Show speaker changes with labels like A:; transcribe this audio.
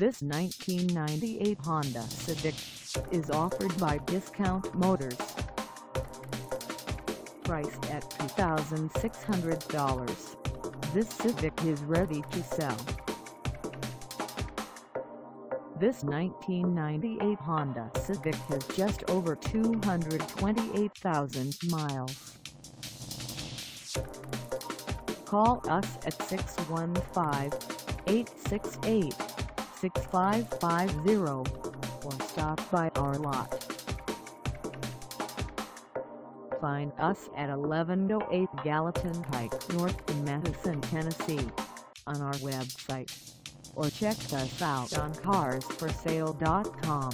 A: This 1998 Honda Civic is offered by Discount Motors. Priced at $2,600, this Civic is ready to sell. This 1998 Honda Civic has just over 228,000 miles. Call us at 615-868-6550 or stop by our lot. Find us at 1108 Gallatin Pike North in Madison, Tennessee on our website or check us out on carsforsale.com.